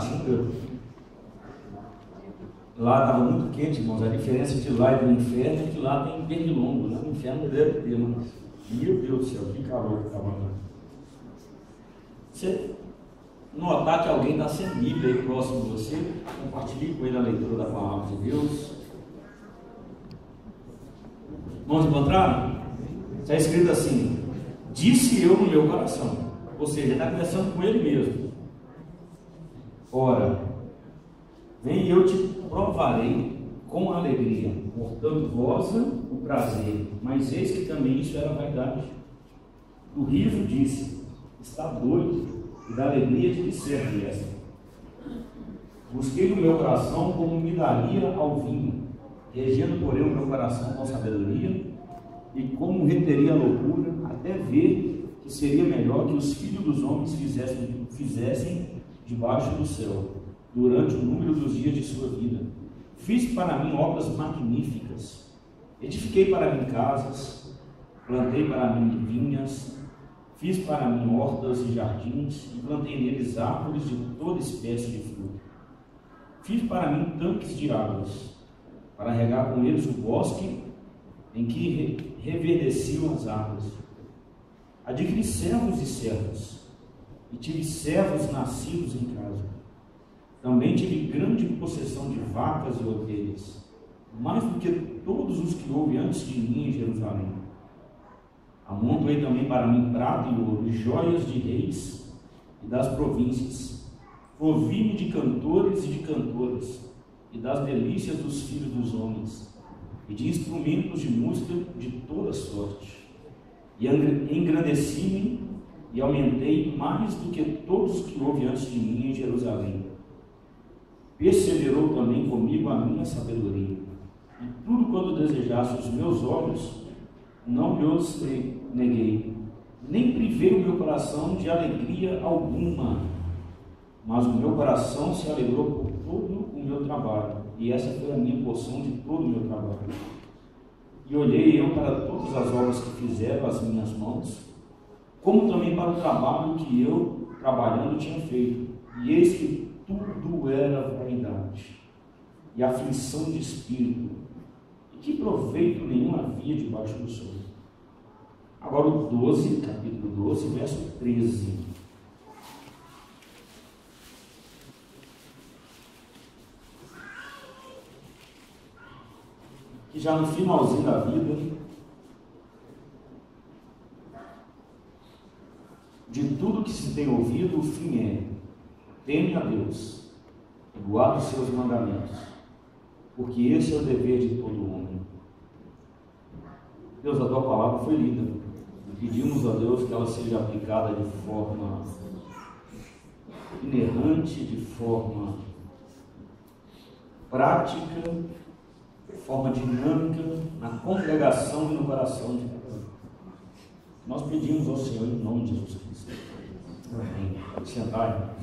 Patinga. Lá estava muito quente, irmãos. A diferença de lá e do inferno é que lá tem pernilongo. Né? No inferno deve ter, mas. Meu Deus do céu, que calor que estava lá. Você notar que alguém está sem Bíblia aí próximo de você, compartilhe com ele a leitura da palavra de Deus. Vamos encontrar? Está escrito assim: Disse eu no meu coração. Ou seja, está conversando com ele mesmo. Ora, vem eu te provarei com alegria, portanto, goza o prazer. Mas eis que também isso era vaidade. O riso disse: Está doido, e da alegria de ser esta. Busquei no meu coração como me daria ao vinho, regendo, porém, o meu coração com sabedoria, e como reteria a loucura, até ver que seria melhor que os filhos dos homens fizessem, fizessem debaixo do céu, durante o número dos dias de sua vida. Fiz para mim obras magníficas, edifiquei para mim casas, plantei para mim vinhas, fiz para mim hortas e jardins, e plantei neles árvores de toda espécie de fruto. Fiz para mim tanques de águas, para regar com eles o bosque em que reverdeciam as árvores. Adquiri servos e servas, e tive servos nascidos em casa. Também tive grande possessão de vacas e ovelhas, mais do que todos os que houve antes de mim em Jerusalém. Amontei também para mim prata e ouro, e joias de reis e das províncias. Provi-me de cantores e de cantoras, e das delícias dos filhos dos homens, e de instrumentos de música de toda sorte. E engrandeci-me e aumentei mais do que todos que houve antes de mim em Jerusalém. Perseverou também comigo a minha sabedoria. E tudo quanto desejasse os meus olhos, não lhes neguei, nem privei o meu coração de alegria alguma. Mas o meu coração se alegrou por todo o meu trabalho, e essa foi a minha porção de todo o meu trabalho. E olhei eu para todas as obras que fizeram as minhas mãos, como também para o trabalho que eu, trabalhando, tinha feito. E eis que tudo era vaidade e aflição de espírito, e que proveito nenhum havia debaixo do sol. Agora o 12, capítulo 12, verso 13. Que já no finalzinho da vida, de tudo que se tem ouvido, o fim é: teme a Deus e guarda os seus mandamentos, porque esse é o dever de todo homem. Deus, a tua palavra foi lida. Pedimos a Deus que ela seja aplicada de forma inerrante, de forma prática, de forma dinâmica, na congregação e no coração de um. Nós pedimos ao Senhor em nome de Jesus Cristo. Amém. Sentar.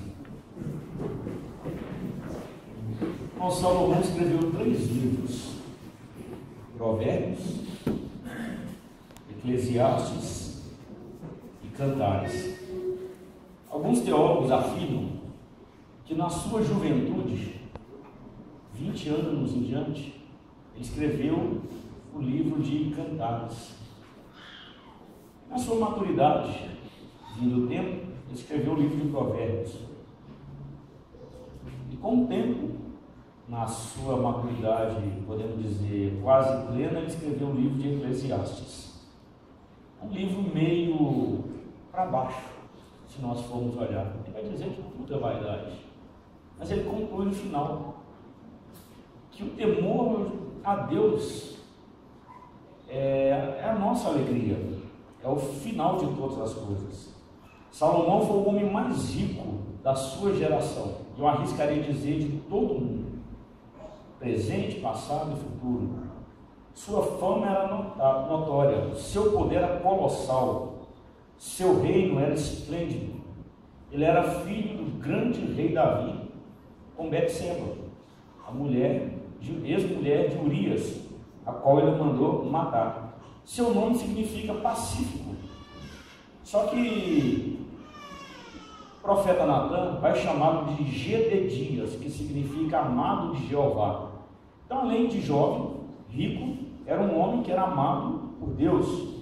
O Salomão escreveu três livros: Provérbios, Eclesiastes e Cantares. Alguns teólogos afirmam que na sua juventude, 20 anos em diante, ele escreveu o livro de Cantares. Na sua maturidade, vindo o tempo, escreveu o livro de Provérbios. E com o tempo, na sua maturidade, podemos dizer, quase plena, ele escreveu o livro de Eclesiastes. Um livro meio para baixo, se nós formos olhar. Ele vai dizer que tudo é vaidade. Mas ele conclui no final que o temor a Deus é, nossa alegria, é o final de todas as coisas. Salomão foi o homem mais rico da sua geração, eu arriscaria dizer de todo mundo, presente, passado e futuro. Sua fama era notória, seu poder era colossal, seu reino era esplêndido. Ele era filho do grande rei Davi, com Betseba, a mulher, ex-mulher de Urias, a qual ele mandou matar. Seu nome significa pacífico. Só que o profeta Natan vai chamá-lo de Gededias, que significa amado de Jeová. Então, além de jovem, rico, era um homem que era amado por Deus.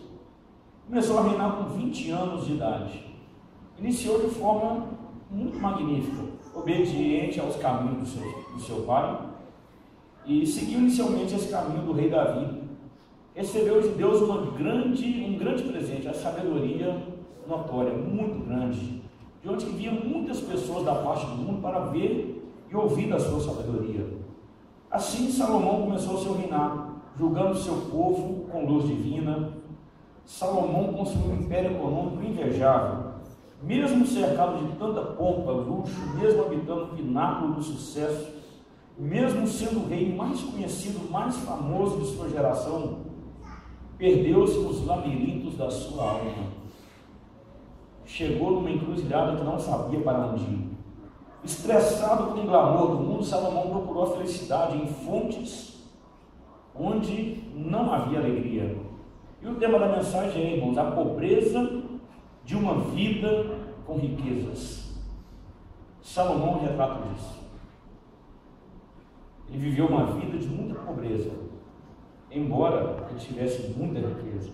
Começou a reinar com 20 anos de idade. Iniciou de forma muito magnífica, obediente aos caminhos do seu, do seu pai, e seguiu inicialmente esse caminho do rei Davi. Recebeu de Deus uma grande, um grande presente, a sabedoria notória, muito grande, de onde vinham muitas pessoas da parte do mundo para ver e ouvir da sua sabedoria. Assim Salomão começou o seu reinado, julgando seu povo com luz divina. Salomão construiu um império econômico invejável, mesmo cercado de tanta pompa, luxo, mesmo habitando o pináculo do sucesso, mesmo sendo o rei mais conhecido, mais famoso de sua geração, perdeu-se nos labirintos da sua alma. Chegou numa encruzilhada que não sabia para onde ir. Estressado com o glamour do mundo, Salomão procurou a felicidade em fontes onde não havia alegria. E o tema da mensagem é, irmãos, a pobreza de uma vida com riquezas. Salomão retrato disso. Ele viveu uma vida de muita pobreza, embora ele tivesse muita riqueza.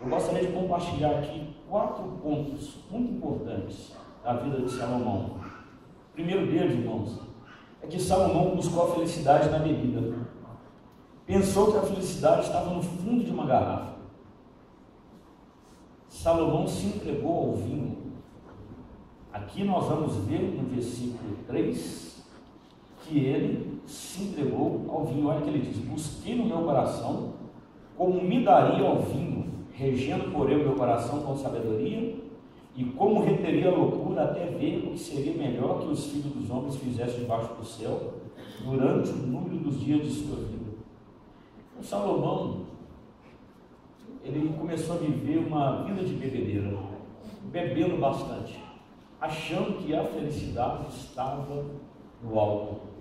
Eu gostaria de compartilhar aqui quatro pontos muito importantes da vida de Salomão. O primeiro deles, irmãos, é que Salomão buscou a felicidade na bebida. Pensou que a felicidade estava no fundo de uma garrafa. Salomão se entregou ao vinho. Aqui nós vamos ver no versículo 3 que ele se entregou ao vinho. Olha que ele diz: Busquei no meu coração como me daria ao vinho, regendo porém o meu coração com sabedoria, e como reteria a loucura até ver o que seria melhor que os filhos dos homens fizessem debaixo do céu durante o número dos dias de sua vida. O Salomão ele começou a viver uma vida de bebedeira, bebendo bastante, achando que a felicidade estava no álcool.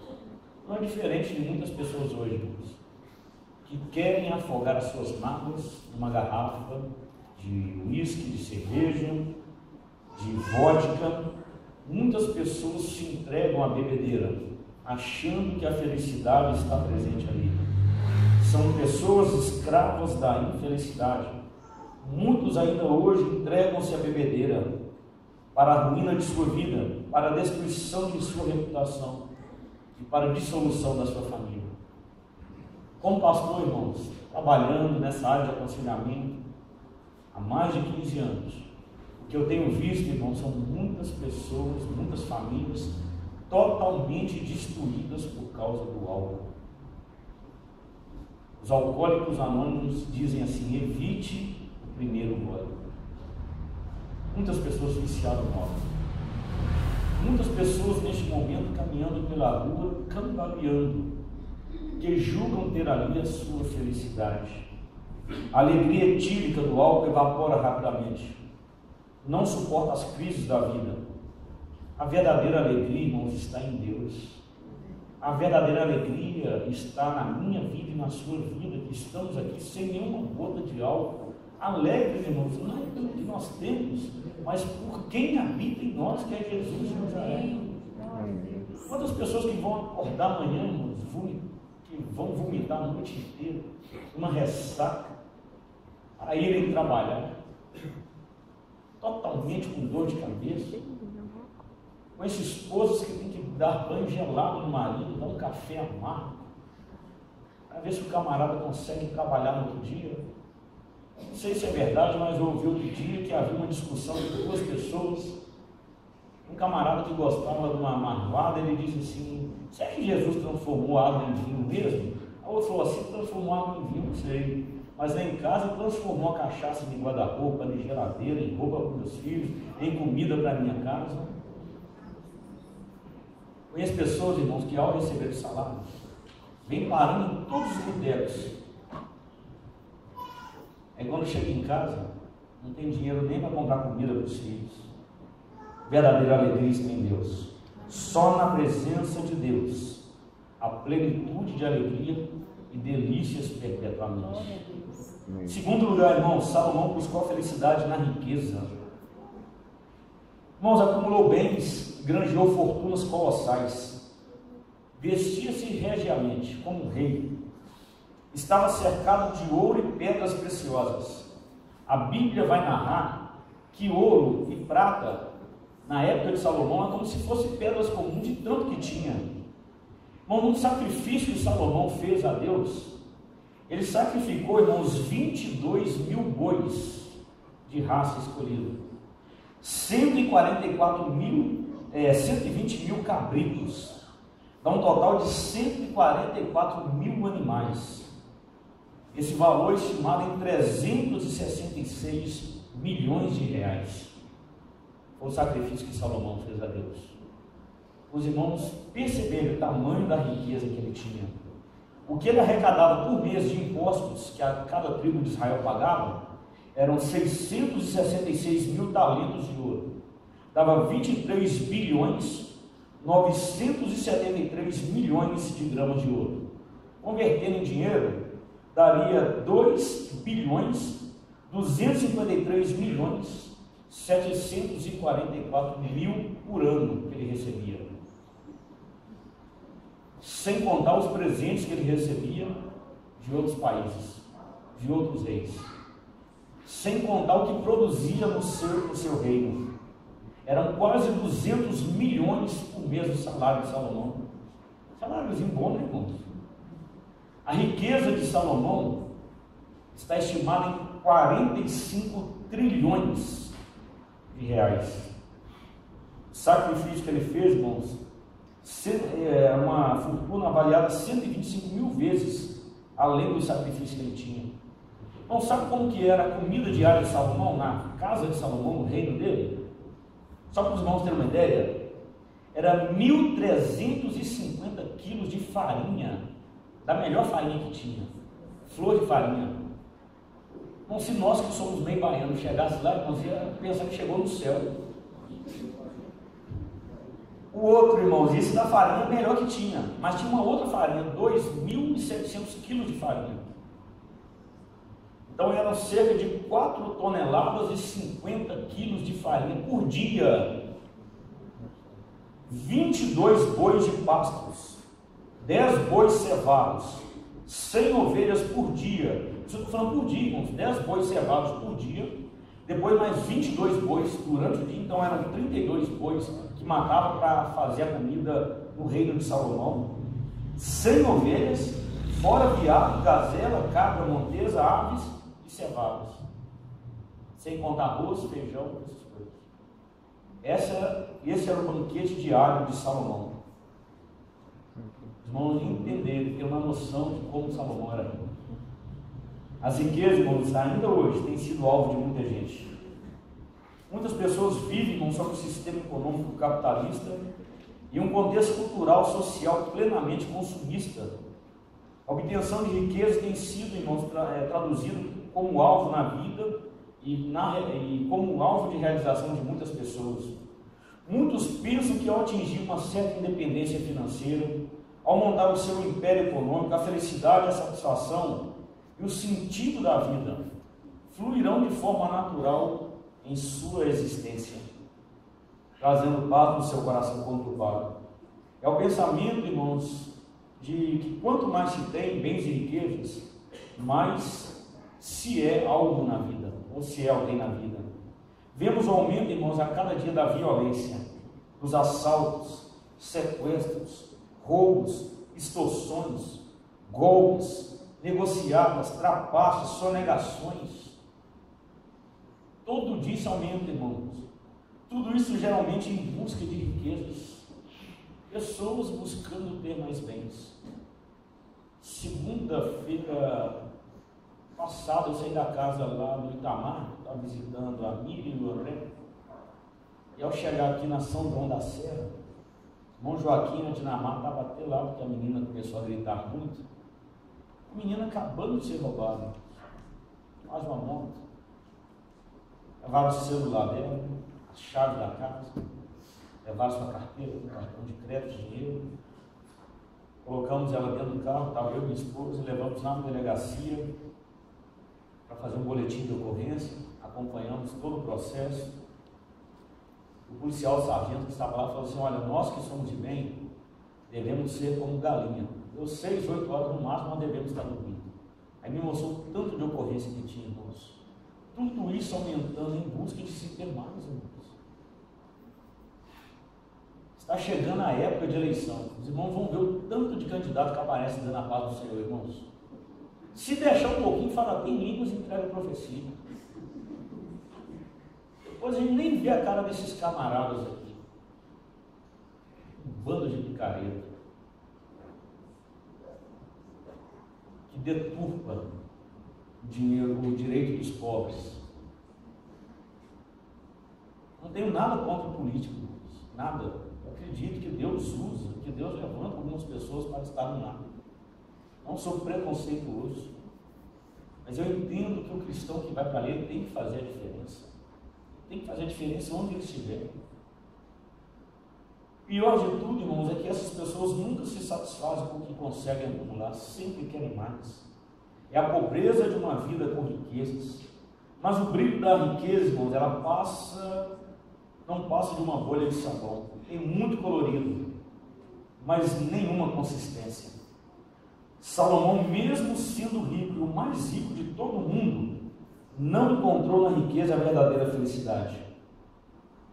Não é diferente de muitas pessoas hoje, irmãos, que querem afogar as suas mágoas numa garrafa de uísque, de cerveja, de vodka. Muitas pessoas se entregam à bebedeira, achando que a felicidade está presente ali são pessoas escravas da infelicidade. Muitos ainda hoje entregam-se à bebedeira para a ruína de sua vida, para a destruição de sua reputação e para a dissolução da sua família. Como pastor, irmãos, trabalhando nessa área de aconselhamento há mais de 15 anos, o que eu tenho visto, irmãos, são muitas pessoas, muitas famílias totalmente destruídas por causa do álcool. Os alcoólicos anônimos dizem assim: evite o primeiro gole. Muitas pessoas viciadas no álcool. Muitas pessoas neste momento caminhando pela rua, cambaleando, que julgam ter ali a sua felicidade. A alegria etílica do álcool evapora rapidamente. Não suporta as crises da vida. A verdadeira alegria, irmãos, está em Deus. A verdadeira alegria está na minha vida e na sua vida, que estamos aqui sem nenhuma gota de álcool. Alegres, irmãos, não é pelo que nós temos, mas por quem habita em nós, que é Jesus de Nazaré. Quantas pessoas que vão acordar amanhã, irmãos, que vão vomitar a noite inteira, uma ressaca, para irem trabalhar, totalmente com dor de cabeça, com esses esposas que têm que dar banho gelado no marido, dar um café amargo, para ver se o camarada consegue trabalhar no outro dia. Não sei se é verdade, mas eu ouvi outro dia que havia uma discussão entre duas pessoas. Um camarada que gostava de uma marvada, ele disse assim: será que Jesus transformou água em vinho mesmo? A outra falou assim: transformou água em vinho, não sei. mas lá em casa transformou a cachaça em guarda-roupa, em geladeira, em roupa para os meus filhos, em comida para a minha casa. Conheço pessoas, irmãos, que ao receber o salário, vem parando em todos os critérios. Aí quando chega em casa, não tem dinheiro nem para comprar comida para os filhos. Verdadeira alegria está em Deus. Só na presença de Deus, a plenitude de alegria e delícias perpetuamente. Segundo lugar, irmão, Salomão buscou a felicidade na riqueza. Irmãos, acumulou bens, granjeou fortunas colossais, vestia-se regiamente como um rei, estava cercado de ouro e pedras preciosas. A Bíblia vai narrar que ouro e prata, na época de Salomão, é como se fossem pedras comuns de tanto que tinha. Irmão, no sacrifício que Salomão fez a Deus, ele sacrificou, irmãos, 22 mil bois de raça escolhida, 144 mil, é, 120 mil cabritos, dá um total de 144 mil animais. Esse valor é estimado em 366 milhões de reais. Foi o sacrifício que Salomão fez a Deus. Os irmãos perceberam o tamanho da riqueza que ele tinha. O que ele arrecadava por mês de impostos que a cada tribo de Israel pagava eram 666 mil talentos de ouro. Dava 23 bilhões 973 milhões de gramas de ouro. Convertendo em dinheiro, daria 2 bilhões 253 milhões 744 mil por ano que ele recebia. Sem contar os presentes que ele recebia de outros países, de outros reis. Sem contar o que produzia no seu, no seu reino. Eram quase 200 milhões por mês do salário de Salomão. Saláriozinho bom, né, irmãos? A riqueza de Salomão está estimada em 45 trilhões de reais. O sacrifício que ele fez, irmãos, é uma fortuna avaliada 125 mil vezes além do sacrifício que ele tinha. Então, sabe como que era a comida diária de Salomão, na casa de Salomão, no reino dele? Só para os irmãos terem uma ideia, era 1.350 quilos de farinha da melhor farinha que tinha, flor de farinha. Então, se nós que somos meio baianos chegasse lá, nós ia pensar que chegou no céu. O outro, irmãos, esse da farinha é melhor que tinha, mas tinha uma outra farinha, 2.700 quilos de farinha. Então eram cerca de 4 toneladas e 50 quilos de farinha por dia. 22 bois de pastos 10 bois cevados, 100 ovelhas por dia. Isso estou falando por dia, irmãos. 10 bois cevados por dia. Depois mais 22 bois durante o dia. Então eram 32 bois que matavam para fazer a comida no reino de Salomão. 100 ovelhas, fora viado, gazela, cabra, montesa, aves e cevados. Sem contar arroz, feijão, essas coisas. Essa, esse era o banquete diário de Salomão irmãos entenderem, ter uma noção de como Salomão era rico. As riquezas, irmãos, ainda hoje têm sido alvo de muita gente. Muitas pessoas vivem, não só no sistema econômico capitalista e um contexto cultural, social plenamente consumista. A obtenção de riqueza tem sido, irmãos, é, traduzido como alvo na vida e, na, e como alvo de realização de muitas pessoas. Muitos pensam que ao atingir uma certa independência financeira, ao montar o seu império econômico, a felicidade, a satisfação e o sentido da vida fluirão de forma natural em sua existência, trazendo paz no seu coração conturbado. É o pensamento, irmãos, de que quanto mais se tem bens e riquezas, mais se é algo na vida, ou se é alguém na vida. Vemos o aumento, irmãos, a cada dia da violência, dos assaltos, sequestros, roubos, extorsões, golpes, negociadas, trapaços, sonegações. Tudo isso aumenta, irmãos. Tudo isso geralmente em busca de riquezas. Pessoas buscando ter mais bens. Segunda-feira Passado, eu saí da casa lá do Itamar, estava visitando a Miriam e o. E ao chegar aqui na São João da Serra, irmão Joaquim, na Dinamarca, estava até lá, porque a menina começou a gritar muito. A menina acabando de ser roubada. Mais uma moto. Levaram o celular dela, a chave da casa, levaram sua carteira, cartão de crédito, dinheiro. Colocamos ela dentro do carro, estava eu e minha esposa, levamos lá na delegacia para fazer um boletim de ocorrência, acompanhamos todo o processo. O policial o sargento que estava lá falou assim, olha, nós que somos de bem, devemos ser como galinha. Deu seis, oito horas no máximo, nós devemos estar dormindo. Aí me mostrou o tanto de ocorrência que tinha, irmãos. Tudo isso aumentando em busca de se ter mais, irmãos. Está chegando a época de eleição. Os irmãos vão ver o tanto de candidato que aparece dando paz do Senhor, irmãos. Se deixar um pouquinho, fala bem línguas e entrega profecia. Depois a gente nem vê a cara desses camaradas aqui. Um bando de picareta. Que deturpa o dinheiro, o direito dos pobres. Não tenho nada contra o político, nada. Eu acredito que Deus usa, que Deus levanta algumas pessoas para estar no lado. Não sou preconceituoso. Mas eu entendo que o cristão que vai para ler tem que fazer a diferença. Tem que fazer a diferença onde ele estiver. Pior de tudo, irmãos, é que essas pessoas nunca se satisfazem com o que conseguem acumular, sempre querem mais. É a pobreza de uma vida com riquezas. Mas o brilho da riqueza, irmãos, ela passa, não passa de uma bolha de sabão. Tem muito colorido, mas nenhuma consistência. Salomão, mesmo sendo rico o mais rico de todo mundo, não encontrou na riqueza a verdadeira felicidade.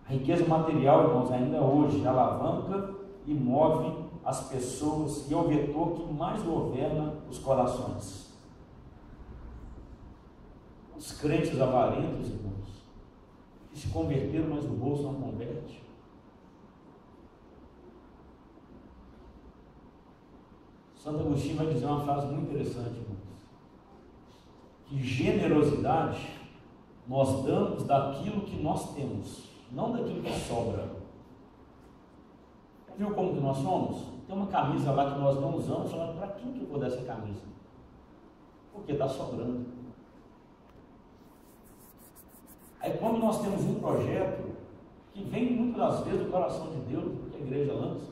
A riqueza material, irmãos, ainda hoje alavanca e move as pessoas e é o vetor que mais governa os corações. Os crentes avarentos, irmãos, que se converteram, mas o bolso não converte. Santo Agostinho vai dizer uma frase muito interessante, irmãos. Que generosidade nós damos daquilo que nós temos, não daquilo que sobra. Viu como que nós somos? Tem uma camisa lá que nós não usamos, falando, para quem que eu vou dar essa camisa? Porque está sobrando. Aí quando nós temos um projeto que vem muitas das vezes do coração de Deus, que a igreja lança,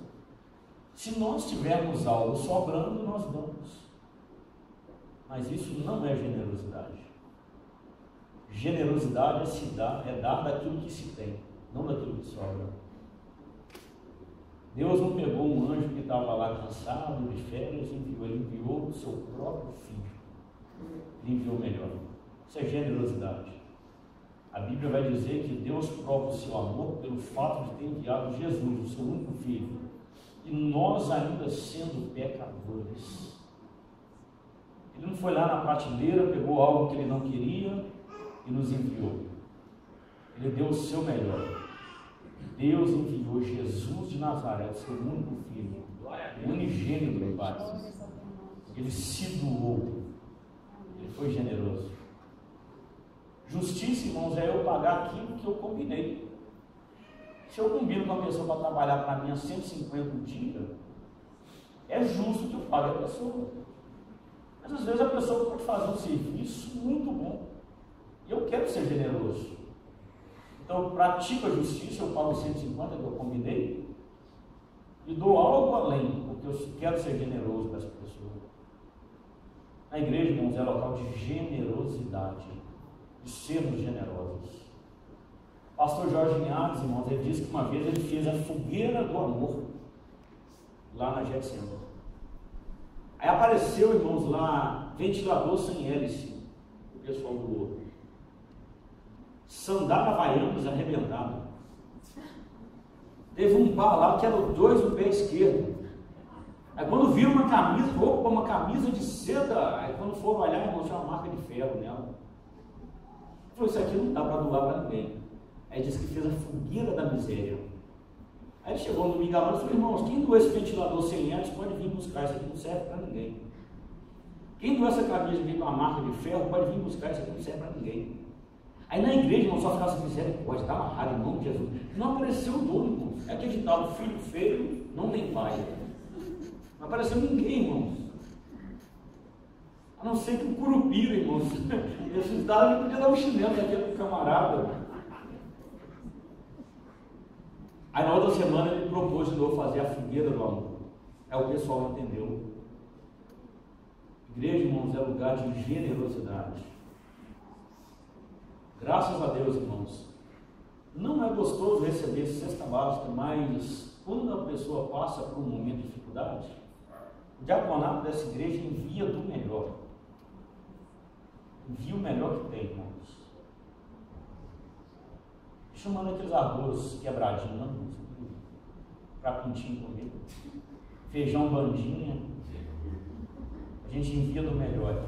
se nós tivermos algo sobrando, nós damos. Mas isso não é generosidade. Generosidade é se dar, é dar daquilo que se tem, não daquilo que sobra. Deus não pegou um anjo que estava lá cansado, de férias, enviou, ele enviou o seu próprio filho. Ele enviou melhor. Isso é generosidade. A Bíblia vai dizer que Deus prova o seu amor pelo fato de ter enviado Jesus, o seu único filho, e nós ainda sendo pecadores. Ele não foi lá na prateleira, pegou algo que ele não queria e nos enviou. Ele deu o seu melhor. Deus enviou Jesus de Nazaré, o seu único filho, o unigênito do Pai. Ele se doou. Ele foi generoso. Justiça, irmãos, é eu pagar aquilo que eu combinei. Se eu combino com uma pessoa para trabalhar para mim a 150 por dia, é justo que eu pague a pessoa. Mas às vezes a pessoa pode fazer um serviço muito bom. E eu quero ser generoso. Então eu pratico a justiça, eu pago 150 que eu combinei, e dou algo além, porque eu quero ser generoso para essa pessoa. A igreja, irmãos, é local de generosidade, de sermos generosos. Pastor Jorge Linhares, irmãos, ele disse que uma vez ele fez a fogueira do amor lá na Getsemane. Aí apareceu, irmãos, lá ventilador sem hélice, o pessoal do outro. Sandália Havaianas arrebentado. Teve um par lá que era dois no pé esquerdo. Aí quando viram uma camisa, opa, uma camisa de seda, aí quando foram olhar, irmãos, tinha uma marca de ferro nela. Falou, isso aqui não dá para doar para ninguém. Aí diz que fez a fogueira da miséria. Aí ele chegou no domingo à noite e falou, irmãos, quem doou esse ventilador sem hélice pode vir buscar, isso aqui não serve para ninguém. Quem doou essa camisa aqui com uma marca de ferro pode vir buscar, isso aqui não serve para ninguém. Aí na igreja, não só assim, misericórdia, está amarrado em nome de Jesus. Não apareceu o dono, irmão. É aquele tal filho feio não tem pai. Não apareceu ninguém, irmãos. A não ser que o curupira, irmãos. Ressuscitado, ele podia dar um chinelo daquele camarada. Aí na outra semana ele propôs de novo fazer a fogueira do amor. Aí o pessoal entendeu. Igreja, irmãos, é lugar de generosidade. Graças a Deus, irmãos. Não é gostoso receber cesta básica, mas quando a pessoa passa por um momento de dificuldade, o diaconato dessa igreja envia do melhor. Envia o melhor que tem, irmãos. Chamando aqueles arroz quebradinhos, para pintinho comer. Feijão bandinha. A gente envia do melhor.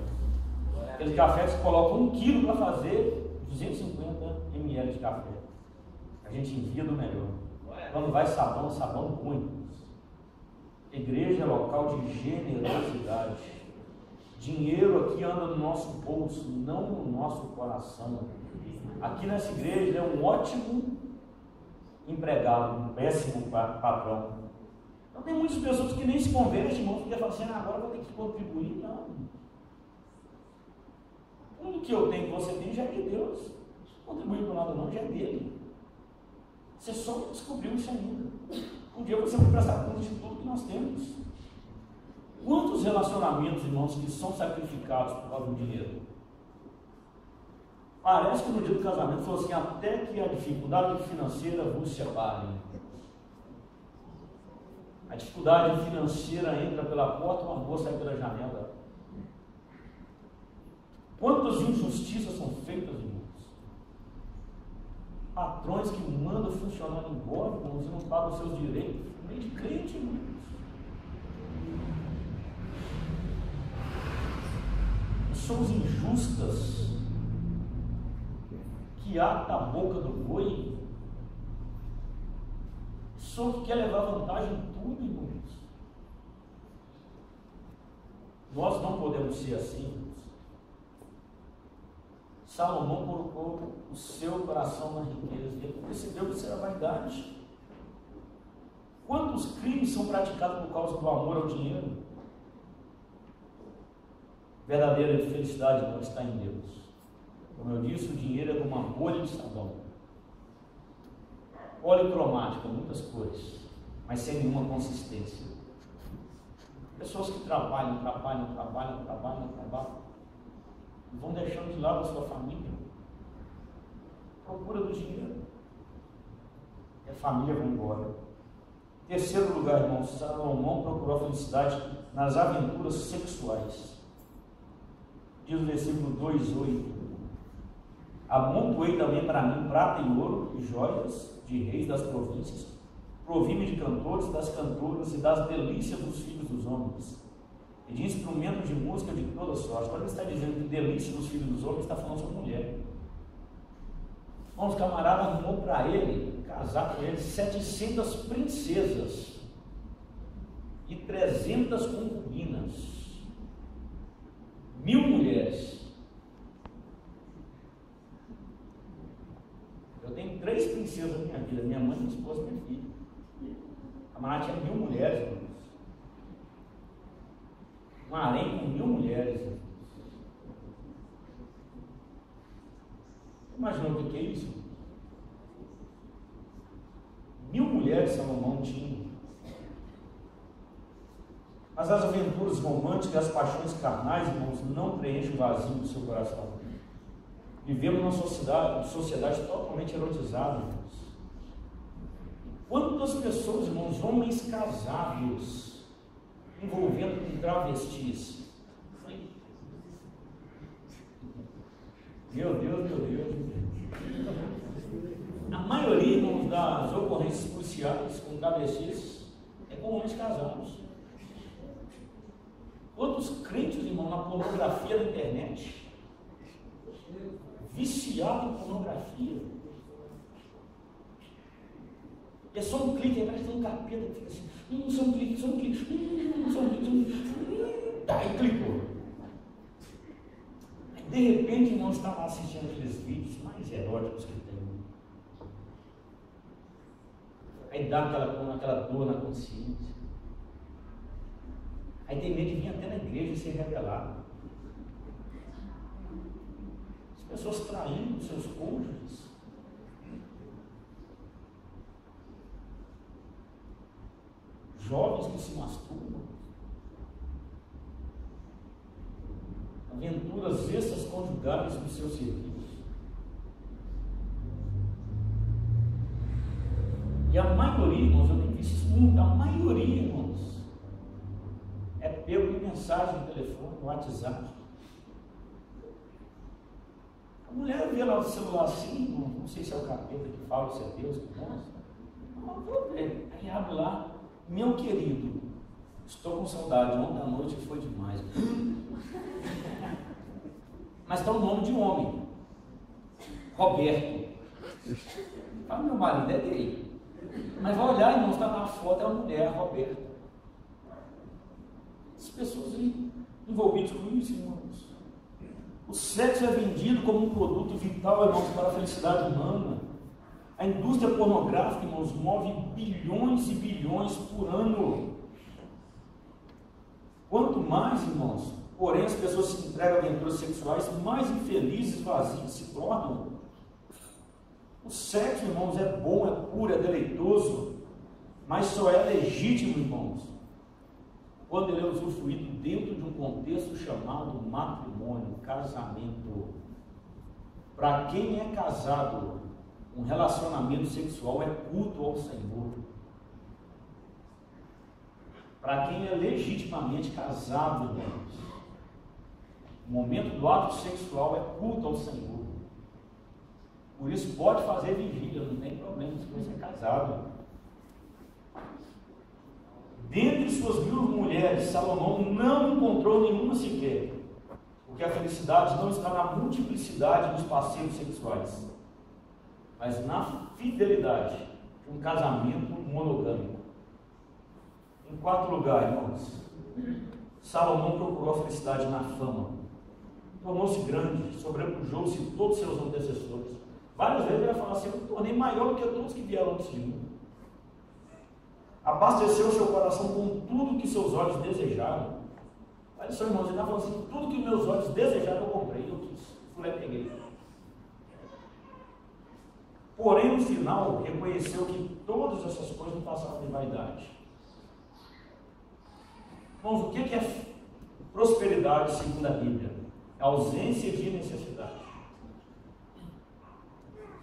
Aquele café que você coloca um quilo para fazer 250 ml de café. A gente envia do melhor. Quando vai sabão, sabão ruim. Igreja é local de generosidade. Dinheiro aqui anda no nosso bolso, não no nosso coração. Aqui nessa igreja ele é um ótimo empregado, um péssimo patrão. Então tem muitas pessoas que nem se convertem, irmãos, porque falam assim, ah, agora vou ter que contribuir. Não. Tudo que eu tenho que você tem já é de Deus. Não contribui para nada não, já é dele. Você só descobriu isso ainda. Um dia você vai prestar conta de tudo que nós temos. Quantos relacionamentos, irmãos, que são sacrificados por causa do dinheiro? Parece que no dia do casamento falou assim, até que a dificuldade financeira vos separe. A dificuldade financeira entra pela porta, o amor sai pela janela. Quantas injustiças são feitas, irmãos? Patrões que mandam funcionário embora, irmãos, e não pagam seus direitos. Meio de crente, irmãos. Somos injustas que ata a boca do boi. Só que quer levar vantagem em tudo, irmãos. Nós não podemos ser assim. Salomão colocou o seu coração na riqueza e ele percebeu que isso era vaidade. Quantos crimes são praticados por causa do amor ao dinheiro? Verdadeira felicidade não está em Deus. Como eu disse, o dinheiro é como uma bolha de sabão. Policromática, muitas cores, mas sem nenhuma consistência. Pessoas que trabalham, trabalham, trabalham, trabalham, trabalham, vão deixando de lado a sua família. Procura do dinheiro. E a família vai embora. Terceiro lugar, irmãos, Salomão procurou a felicidade nas aventuras sexuais. Diz o versículo 2, 8. Amontoei também para mim prata e ouro e joias de reis das províncias, provi-me de cantores, das cantoras e das delícias dos filhos dos homens, e de instrumento de música de toda sorte. Quando ele está dizendo que delícia dos filhos dos homens, está falando sobre mulher. Os camaradas arrumou para ele, casar com ele, 700 princesas e 300 concubinas, mil mulheres. Eu tenho três princesas na minha vida: minha mãe, minha esposa e minha filha. A camarada tinha mil mulheres, irmãos. Um harém com mil mulheres. Imaginou o que é isso? Mil mulheres Salomão tinha. Mas as aventuras românticas e as paixões carnais, irmãos, não preenchem o vazio do seu coração. Vivemos numa sociedade, sociedade totalmente erotizada, irmãos. Quantas pessoas, irmãos, homens casados, envolvendo com travestis? Meu Deus, meu Deus. A maioria, irmãos, das ocorrências policiais com travestis é com homens casados. Quantos crentes, irmão, na pornografia da internet? Viciado em pornografia. É só um clique, parece que um capeta que fica assim, hum, só um clique, só um clique, hum, só um clique, só um clique, tá, e clicou. De repente, irmão, está lá assistindo aqueles vídeos mais eróticos que tem. Aí dá aquela, aquela dor na consciência. Aí tem medo de vir até na igreja e ser revelado. As pessoas traindo seus cônjuges. Jovens que se masturbam. Aventuras extras conjugais no seu serviço. E a maioria, irmãos, eu tenho visto isso muito, a maioria, irmãos, é pego de mensagem no telefone, no WhatsApp. A mulher vê lá o celular assim, irmão, não sei se é o capeta que fala, se é Deus que mostra. Não, vou ver. Aí abre lá, meu querido, estou com saudade, ontem à noite foi demais. Mas está o nome de um homem, Roberto. Fala, meu marido é dele. Mas vai olhar, irmãos, está na foto, é uma mulher, a Roberta. As pessoas aí envolvidas com isso, irmãos. O sexo é vendido como um produto vital, irmãos, para a felicidade humana. A indústria pornográfica, irmãos, move bilhões e bilhões por ano. Quanto mais, irmãos, porém as pessoas se entregam a aventuras sexuais, mais infelizes, vazias se tornam. O sexo, irmãos, é bom, é puro, é deleitoso, mas só é legítimo, irmãos, quando ele é usufruído dentro de um contexto chamado matrimônio, casamento. Para quem é casado, um relacionamento sexual é culto ao Senhor. Para quem é legitimamente casado, o momento do ato sexual é culto ao Senhor. Por isso pode fazer vigília, não tem problema se você é casado. Dentre suas mil mulheres, Salomão não encontrou nenhuma sequer, porque a felicidade não está na multiplicidade dos passeios sexuais, mas na fidelidade de um casamento monogâmico. Em quarto lugar, irmãos, Salomão procurou a felicidade na fama. Tornou-se grande, sobrepujou-se todos seus antecessores. Várias vezes ele vai falar assim: Eu me tornei maior do que todos que vieram antes de mim. Abasteceu seu coração com tudo que seus olhos desejaram. Olha só, irmãos, ele está falando assim: Tudo que meus olhos desejaram, eu comprei, eu quis. Fui lá peguei. Porém, no final, reconheceu que todas essas coisas não passavam de vaidade. Irmãos, o que é prosperidade segundo a Bíblia? É ausência de necessidade.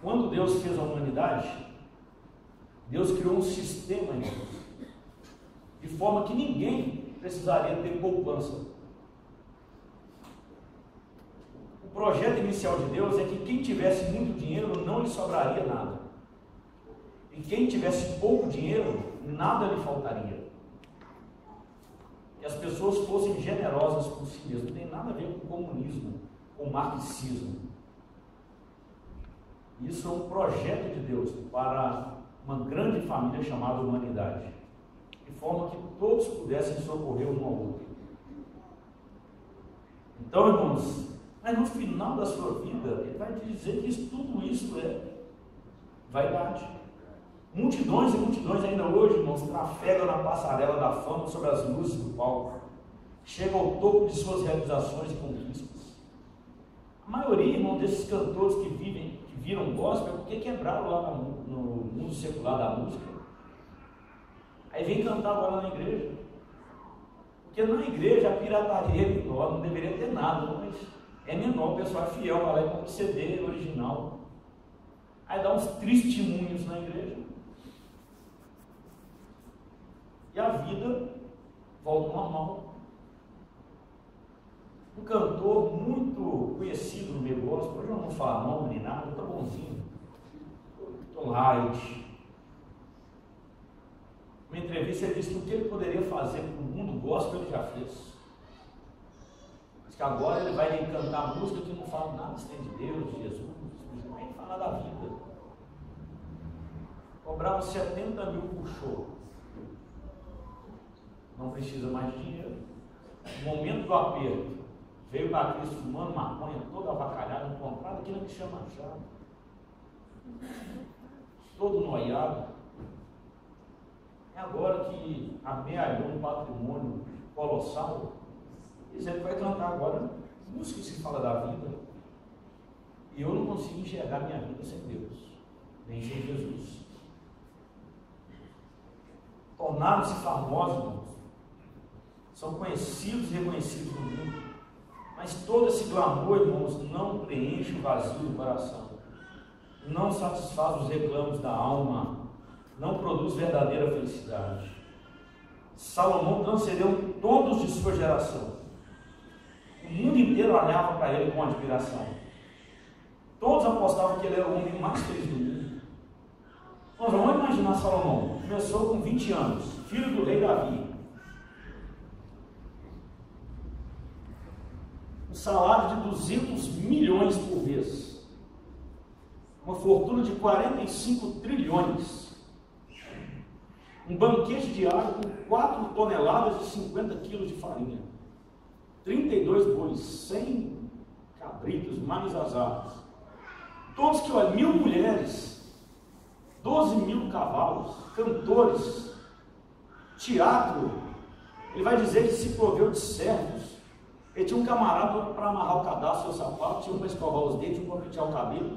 Quando Deus fez a humanidade, Deus criou um sistema, de forma que ninguém precisaria ter poupança. O projeto inicial de Deus é que quem tivesse muito dinheiro não lhe sobraria nada. E quem tivesse pouco dinheiro, nada lhe faltaria. Que as pessoas fossem generosas por si mesmas. Não tem nada a ver com comunismo, com marxismo. Isso é um projeto de Deus para uma grande família chamada humanidade, de forma que todos pudessem socorrer um ao outro. Então, irmãos, mas no final da sua vida, ele vai dizer que isso, tudo isso é vaidade. Multidões e multidões ainda hoje, irmãos, trafegam na passarela da fama sobre as luzes do palco. Chegam ao topo de suas realizações e conquistas. A maioria, irmão, desses cantores que vivem viram gospel porque quebraram lá no, no mundo secular da música. Aí vem cantar agora na igreja. Porque na igreja a pirataria é menor, não deveria ter nada, mas é menor, o pessoal é fiel, vai lá e CD original. Aí dá uns testemunhos na igreja. E a vida volta ao normal. Um cantor muito conhecido no gospel, hoje eu não vou falar nome nem nada, estou bonzinho. Tom Light. Uma entrevista ele disse que o que ele poderia fazer para o mundo gospel ele já fez. Que agora ele vai cantar música que não fala nada de Deus, de Jesus, nem fala da vida. Cobrava 70 mil por show. Não precisa mais de dinheiro. No momento do aperto, veio para Cristo fumando maconha, toda avacalhada, encontrado aquilo que chama achado. Todo noiado. É agora que amealhou um patrimônio colossal. Ele vai cantar agora música que se fala da vida. E eu não consigo enxergar minha vida sem Deus, nem sem Jesus. Tornaram-se famosos, irmãos. São conhecidos e reconhecidos no mundo. Mas todo esse glamour, irmãos, não preenche o vazio do coração. Não satisfaz os reclamos da alma. Não produz verdadeira felicidade. Salomão transcendeu todos de sua geração. O mundo inteiro olhava para ele com admiração. Todos apostavam que ele era o homem mais feliz do mundo. Nós vamos imaginar Salomão. Começou com 20 anos, filho do rei Davi. Um salário de 200 milhões por mês. Uma fortuna de 45 trilhões. Um banquete diário com 4 toneladas e 50 quilos de farinha. 32 bois, 100 cabritos, mais as aves. Todos que olham, mil mulheres, 12 mil cavalos, cantores, teatro. Ele vai dizer que se proveu de servos. Ele tinha um camarada para amarrar o cadastro, seu sapato, tinha um para escovar os dentes, um para pentear o cabelo,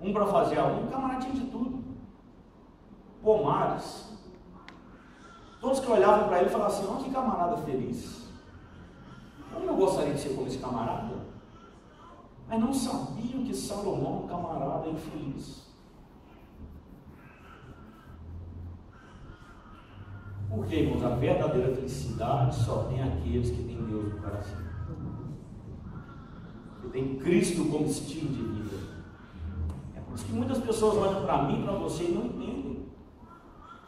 um para fazer a um camarada tinha de tudo. Pomares. Todos que olhavam para ele falavam assim, olha que camarada feliz. Como eu gostaria de ser como esse camarada? Mas não sabiam que Salomão é um camarada infeliz. Porque, irmãos, a verdadeira felicidade só tem aqueles que têm Deus no coração. Que tem Cristo como estilo de vida. É por isso que muitas pessoas olham para mim, para você e não entendem.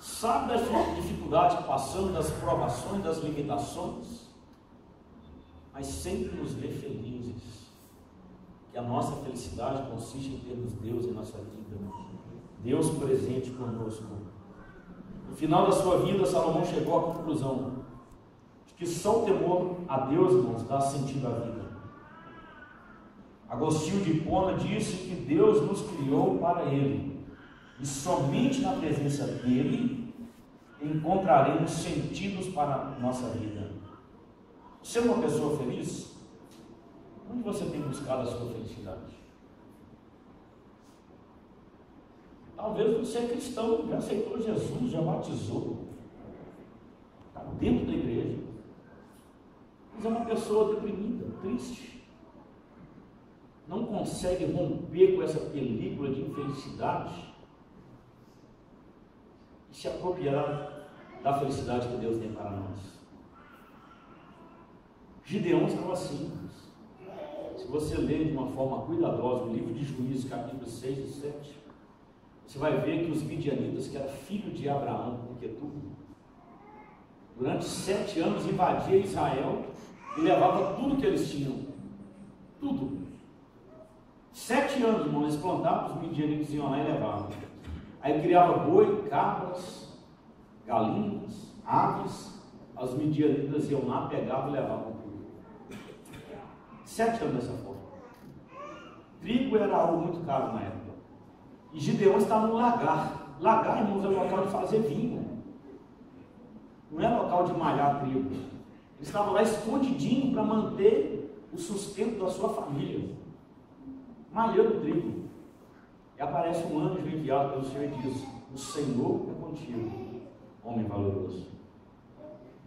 Sabe das dificuldades passando, das provações, das limitações, mas sempre nos vê felizes. Que a nossa felicidade consiste em termos Deus em nossa vida. Deus presente conosco. No final da sua vida, Salomão chegou à conclusão de que só o temor a Deus, irmãos, dá sentido à vida. Agostinho de Hipona disse que Deus nos criou para Ele, e somente na presença dEle encontraremos sentidos para a nossa vida. Ser uma pessoa feliz? Onde você tem buscado a sua felicidade? Talvez você é cristão, já aceitou Jesus, já batizou, está dentro da igreja, mas é uma pessoa deprimida, triste, não consegue romper com essa película de infelicidade e se apropriar da felicidade que Deus tem para nós. Gideão estava assim. Se você ler de uma forma cuidadosa o livro de Juízes, capítulo 6 e 7, você vai ver que os midianitas, que era filho de Abraão, porque tudo, durante sete anos invadia Israel e levava tudo que eles tinham. Tudo. Sete anos, irmão, eles plantavam, os midianitas iam lá e levavam. Aí criava boi, cabras, galinhas, aves, os midianitas iam lá, pegavam e levavam. Sete anos dessa forma. Trigo era algo muito caro na época. E Gideão estava no lagar. Lagar, irmãos, é local de fazer vinho. Não é local de malhar trigo. Ele estava lá escondidinho para manter o sustento da sua família. Malhando trigo. E aparece um anjo enviado pelo Senhor e diz: O Senhor é contigo, homem valoroso.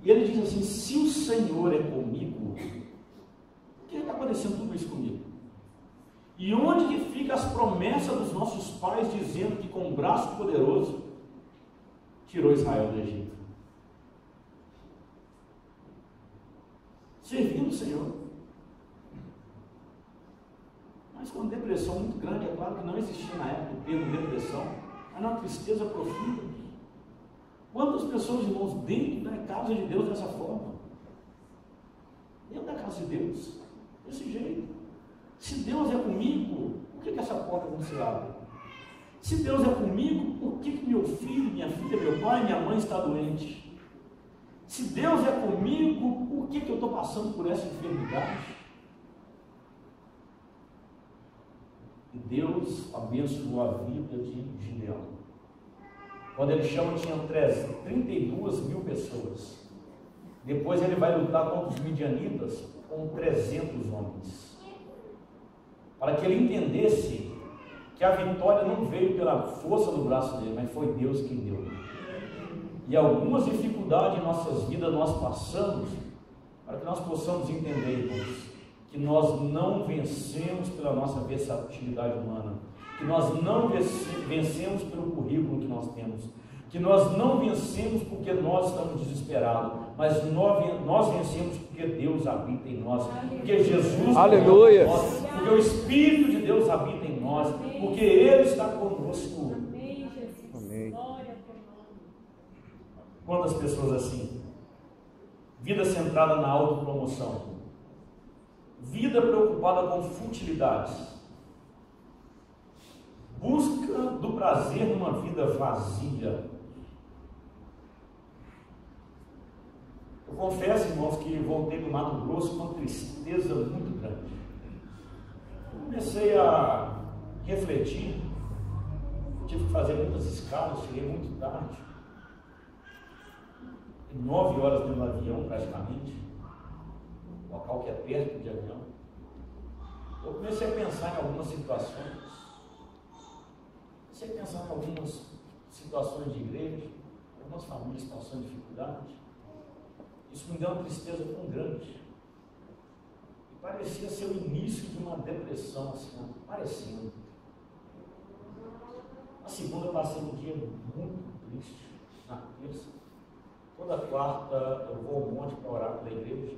E ele diz assim: Se o Senhor é comigo, que está acontecendo tudo isso comigo? E onde que fica as promessas dos nossos pais dizendo que com um braço poderoso tirou Israel do Egito? Servindo o Senhor. Mas com depressão muito grande, é claro que não existia na época o termo depressão, mas uma tristeza profunda. Quantas pessoas, irmãos, dentro da casa de Deus dessa forma? Dentro da casa de Deus, desse jeito. Se Deus é comigo, por que, que essa porta não se abre? Se Deus é comigo, por que, que meu filho, minha filha, meu pai, minha mãe está doente? Se Deus é comigo, por que, que eu estou passando por essa enfermidade? E Deus abençoou a vida de Gideão. Quando ele chama, tinha 32 mil pessoas. Depois ele vai lutar contra os midianitas com 300 homens. Para que ele entendesse que a vitória não veio pela força do braço dele, mas foi Deus quem deu. E algumas dificuldades em nossas vidas nós passamos para que nós possamos entender, irmãos, que nós não vencemos pela nossa versatilidade humana, que nós não vencemos pelo currículo que nós temos, que nós não vencemos porque nós estamos desesperados, mas nós, nós vencemos porque Deus habita em nós, porque Jesus Aleluia. Nós, porque o Espírito de Deus habita em nós, porque Ele está conosco. Amém. Quantas pessoas assim? Vida centrada na autopromoção, vida preocupada com futilidades, busca do prazer numa vida vazia, Confesso, irmãos, que voltei do Mato Grosso com uma tristeza muito grande. Comecei a refletir, tive que fazer muitas escalas, cheguei muito tarde. Nove horas dentro do avião, praticamente. Local que é perto de avião. Eu comecei a pensar em algumas situações. Comecei a pensar em algumas situações de igreja, algumas famílias passando dificuldade. Isso me deu uma tristeza tão grande. E parecia ser o início de uma depressão, assim, parecendo. Na segunda eu passei um dia muito triste, na terça. Toda quarta eu vou ao monte para orar pela igreja.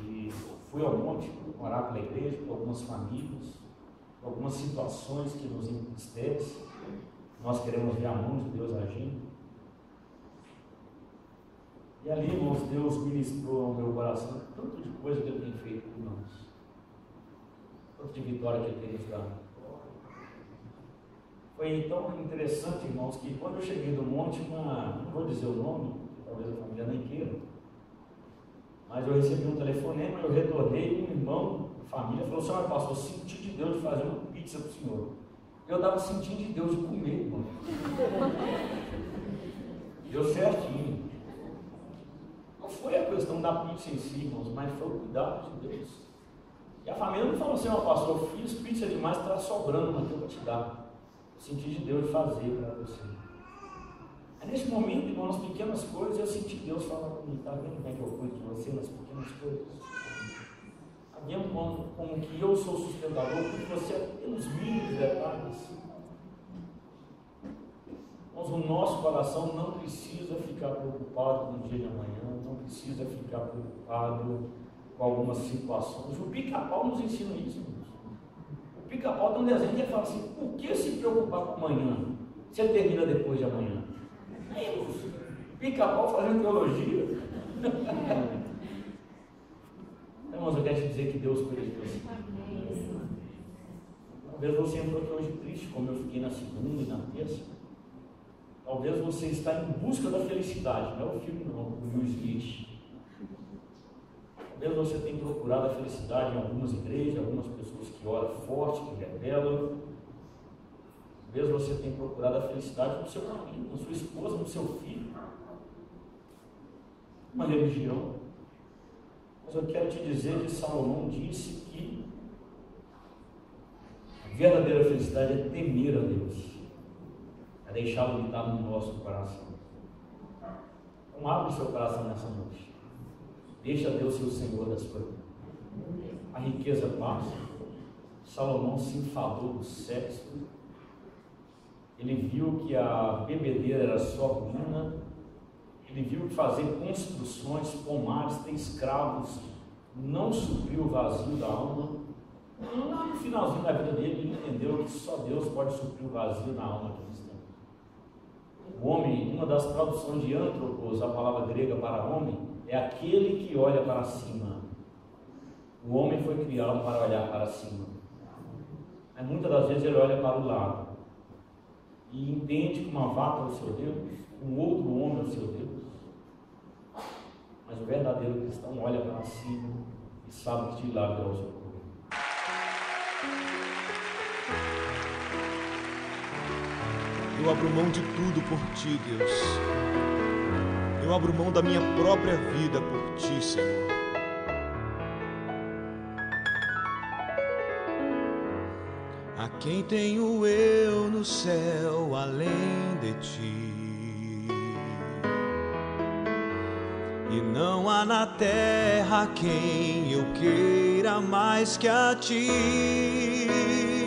E fui ao monte orar pela igreja, por algumas famílias, por algumas situações que nos entristecem. Nós queremos ver a mão de Deus agindo. E ali, irmãos, Deus ministrou ao meu coração tanto de coisa que Ele tem feito por nós, tanto de vitória que tem nos dado. Foi tão interessante, irmãos, que quando eu cheguei do monte, uma, não vou dizer o nome, talvez a família nem queira, mas eu recebi um telefonema, eu retornei, e um irmão, família, falou, senhor pastor, eu senti de Deus de fazer uma pizza para o senhor. Eu estava sentindo de Deus de comer, irmão. Deu certinho. Questão da pizza em si, irmãos, mas foi o cuidado de Deus. E a família não falou assim, ó pastor, eu fiz pizza demais, está sobrando, mas eu vou te dar. senti de Deus fazer para você. É nesse momento, irmão, nas pequenas coisas, eu senti Deus falar comigo, está vendo como é que eu cuido de você nas pequenas coisas? Está vendo como, como que eu sou sustentador, porque você é nos mínimos detalhes. Mas o nosso coração não precisa ficar preocupado no dia de amanhã, não precisa ficar preocupado com algumas situações. O pica-pau nos ensina isso. Irmãos. O pica-pau tem um desenho que fala assim: por que se preocupar com amanhã? Você termina depois de amanhã. Aí, pica-pau fazendo teologia. Irmãos, eu quero te dizer que Deus você. Talvez você entrou aqui hoje triste, como eu fiquei na segunda e na terça. Talvez você está em busca da felicidade, não é o filme não, do Will Smith. Talvez você tenha procurado a felicidade em algumas igrejas, algumas pessoas que oram forte, que revelam. Talvez você tenha procurado a felicidade no seu marido, na sua esposa, no seu filho. Uma religião. Mas eu quero te dizer que Salomão disse que a verdadeira felicidade é temer a Deus é deixá-lo habitar no nosso coração. Então abre o seu coração nessa noite. Deixa Deus ser o Senhor das coisas. A riqueza passa. Salomão se enfadou do sexo. Ele viu que a bebedeira era só ruína. Ele viu que fazer construções, pomares, ter escravos, não supriu o vazio da alma. Lá no finalzinho da vida dele, ele entendeu que só Deus pode suprir o vazio na alma cristã. O homem, uma das traduções de antropos, a palavra grega para homem, é aquele que olha para cima. O homem foi criado para olhar para cima. Mas muitas das vezes ele olha para o lado e entende que uma vaca é o seu Deus, um outro homem é o seu Deus. Mas o verdadeiro cristão olha para cima e sabe que de lá é o seu Eu abro mão de tudo por ti, Deus. Eu abro mão da minha própria vida por ti, Senhor. A quem tenho eu no céu além de ti? E não há na terra quem eu queira mais que a ti.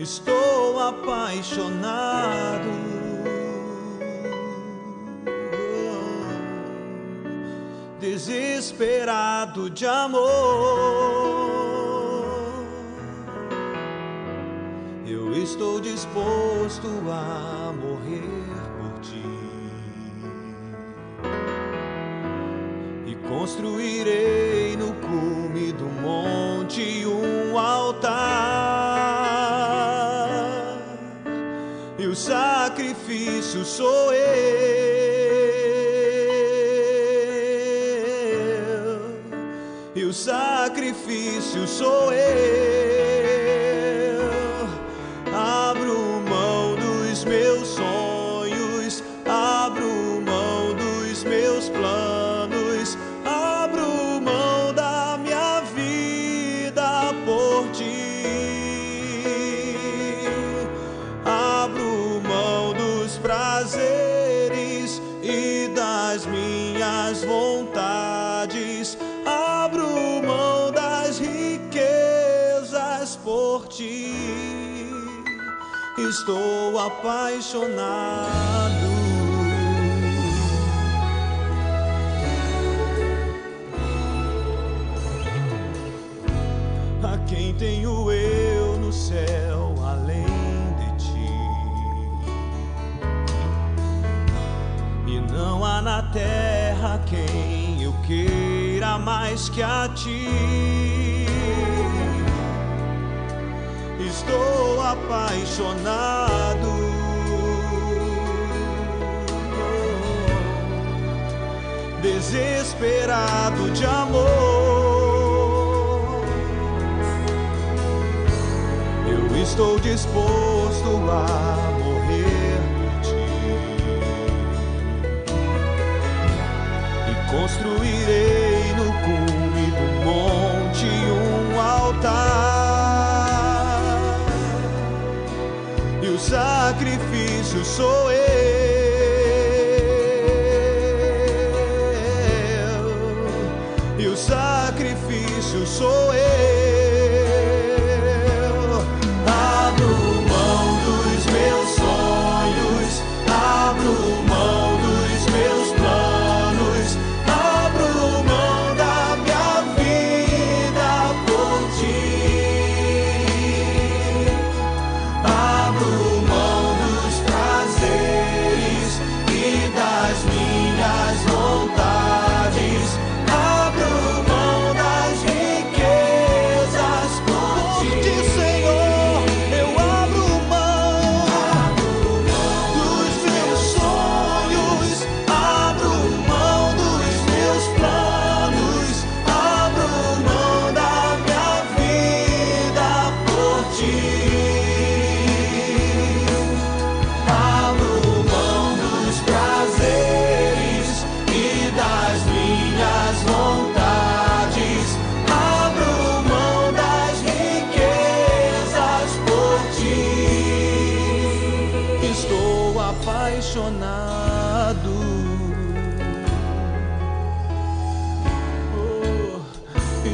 Estou apaixonado. Desesperado de amor. Eu estou disposto a morrer por ti. E construirei no cume do monte sacrifício sou eu. E o sacrifício sou eu. Tenho eu no céu além de ti? E não há na terra quem eu queira mais que a ti. Estou apaixonado. Desesperado de amor. Estou disposto a morrer por ti e construirei no cume do monte um altar. E o sacrifício sou eu. E o sacrifício sou eu.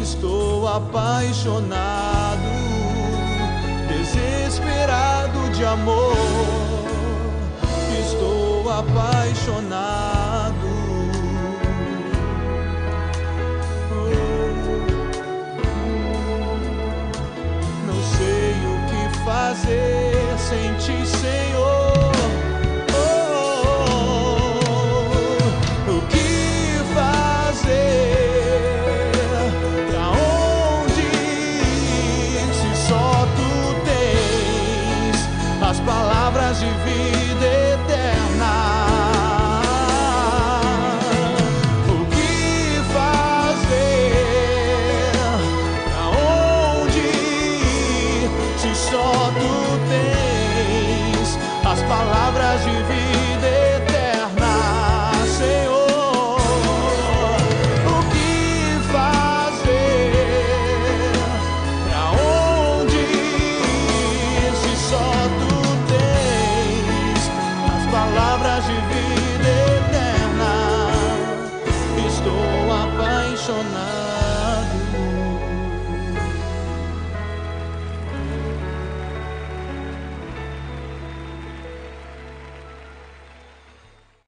Estou apaixonado, desesperado de amor. Estou apaixonado.